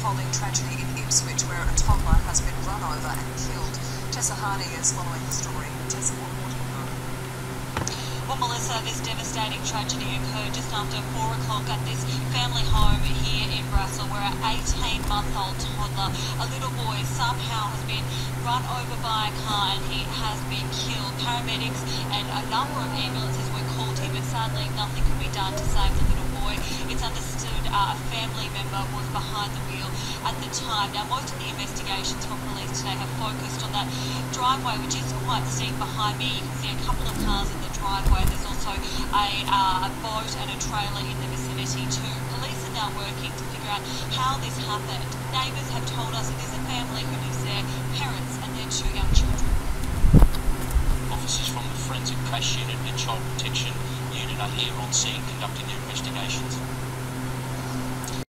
unfolding tragedy in Ipswich where a toddler has been run over and killed. Tessa Hardy is following the story. Tessa, what do you know? Well, Melissa, this devastating tragedy occurred just after 4 o'clock at this family home here in Brassall, where an 18-month-old toddler, a little boy, somehow has been run over by a car and he has been killed. Paramedics and a number of ambulances were called here, but sadly nothing could be done to save the little boy. It's understood uh, a family member was behind the wheel at the time. Now, most of the investigations from police today have focused on that driveway, which is quite steep behind me. You can see a couple of cars in the driveway. There's also a, uh, a boat and a trailer in the vicinity too. Police are now working to figure out how this happened. Neighbours have told us it is a family who lives there, parents and their two young children. Officers from the Forensic Crash Unit and Child Protection Unit are here on scene conducting their investigations.